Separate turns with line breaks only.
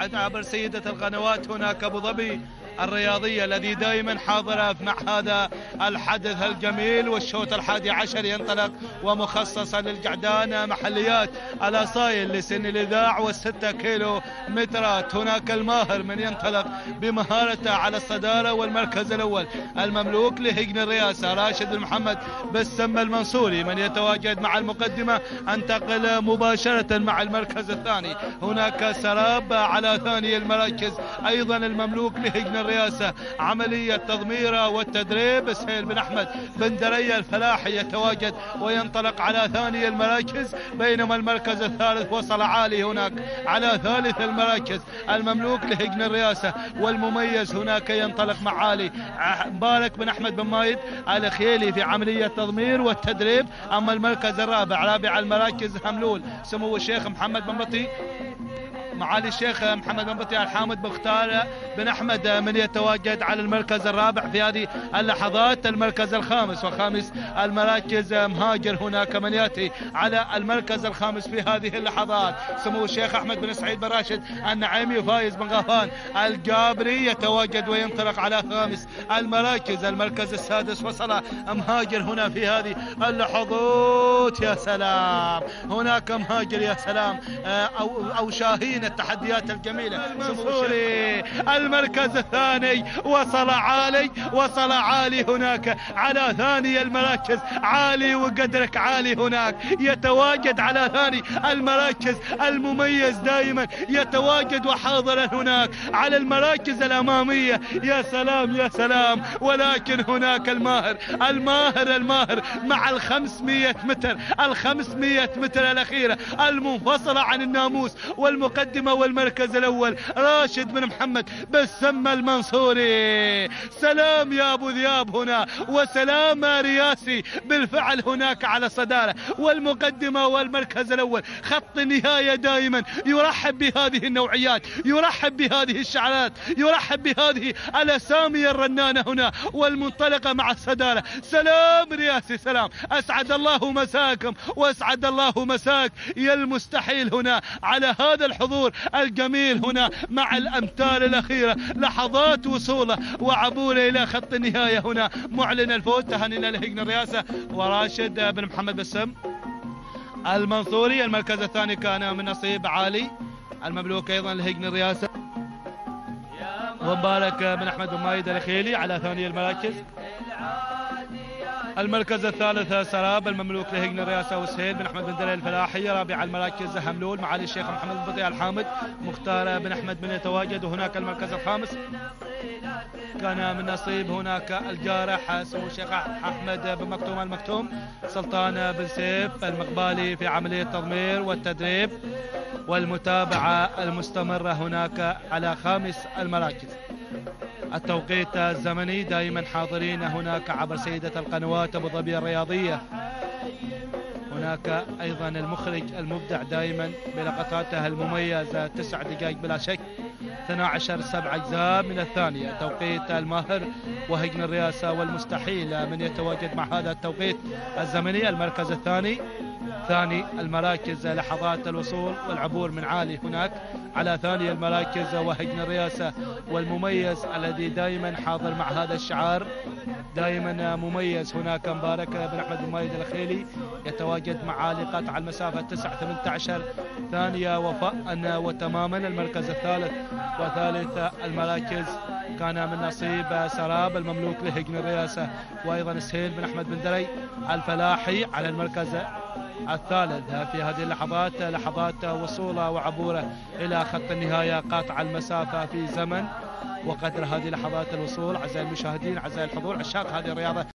عبر سيدة القنوات هناك أبو ظبي. الرياضية الذي دائما حاضر مع هذا الحدث الجميل والشوط الحادي عشر ينطلق ومخصصة للقعدان محليات الأصايل لسن الإذاع والستة كيلو مترات. هناك الماهر من ينطلق بمهارته على الصدارة والمركز الأول. المملوك لهجن الرئاسة راشد محمد بالسم المنصوري من يتواجد مع المقدمة انتقل مباشرة مع المركز الثاني. هناك سراب على ثاني المراكز. أيضا المملوك لهجن الرئاسة عملية تضميره والتدريب سهيل بن أحمد. بن درية الفلاحي يتواجد وينطلق على ثاني المراكز بينما المركز الثالث وصل عالي هناك على ثالث المراكز. المملوك لهجن الرئاسة والمميز هناك ينطلق مع عالي. مبارك بن أحمد بن مايد الخيلي في عملية تضمير والتدريب. أما المركز الرابع رابع المراكز هملول سمو الشيخ محمد بن بطي. معالي الشيخ محمد بن بطي الحامد بختار بن أحمد من يتواجد على المركز الرابع في هذه اللحظات المركز الخامس. وخامس المراكز مهاجر هناك من يأتي على المركز الخامس في هذه اللحظات. سمو الشيخ أحمد بن سعيد بن راشد النعيمي فايز بن غفان الجابري يتواجد وينطلق على خامس المراكز. المركز السادس وصل مهاجر هنا في هذه اللحظات يا سلام! هناك مهاجر يا سلام أو أو شاهين التحديات الجميلة. سموري المركز الثاني وصل عالي وصل عالي هناك. على ثاني المراكز عالي وقدرك عالي هناك. يتواجد على ثاني المراكز المميز دائما يتواجد وحاضرا هناك. على المراكز الأمامية يا سلام يا سلام. ولكن هناك الماهر. الماهر الماهر مع الخمسمية متر. الخمسمية متر الأخيرة. المنفصلة عن الناموس المقدمة والمركز الأول راشد بن محمد بسم المنصوري. سلام يا أبو ذياب هنا وسلام رياسي بالفعل هناك على الصدارة والمقدمة والمركز الأول خط النهاية دائما. يرحب بهذه النوعيات يرحب بهذه الشعارات يرحب بهذه الأسامي الرنانة هنا والمنطلقة مع الصدارة. سلام رياسي سلام. أسعد الله مساكم وأسعد الله مساك. يا المستحيل هنا على هذا الحضور. الجميل هنا مع الأمتار الأخيرة. لحظات وصولة. وعبوره إلى خط النهاية هنا. معلن الفوز. تهانينا لهجن الرئاسة. وراشد بن محمد بسم المنصوري. المركز الثاني كان من نصيب عالي المملوك أيضا لهجن الرئاسة. ومبارك بن أحمد بن مايد الخيلي على ثاني المراكز. المركز الثالث سراب المملوك لهجن الرئاسة وسهيل بن أحمد بن دليل الفلاحي رابع المراكز هملول معالي الشيخ محمد بن بطيء الحامد مختار بن أحمد بن يتواجد وهناك المركز الخامس. كان من نصيب هناك الجارح سمو الشيخ أحمد بن مكتوم المكتوم سلطان بن سيف المقبالي في عملية التضمير والتدريب والمتابعة المستمرة هناك على خامس المراكز. التوقيت الزمني دائما حاضرين. هناك عبر سيدة القنوات أبو ظبي الرياضية. هناك أيضا المخرج المبدع دائما بلقطاته المميزة تسع دقائق بلا شك. 12 سبع أجزاء من الثانية. توقيت الماهر وهجن الرئاسة والمستحيل من يتواجد مع هذا التوقيت الزمني. المركز الثاني ثاني المراكز لحظات الوصول والعبور من عالي هناك. على ثاني المراكز وهجن الرئاسة والمميز الذي دائما حاضر مع هذا الشعار. دائما مميز هناك مبارك بن أحمد بن مايد الخيلي. يتواجد مع قطع المسافة 9 18 ثانية وفاء وتماما المركز الثالث. وثالث المراكز كان من نصيب سراب المملوك لهجن الرئاسة وأيضا سهيل بن أحمد بن دري الفلاحي على المركز الثالث. في هذه اللحظات لحظات وصولة وعبورة إلى خط النهاية قاطع المسافة في زمن وقدر هذه لحظات الوصول. أعزائي المشاهدين أعزائي الحضور عشاق هذه الرياضة.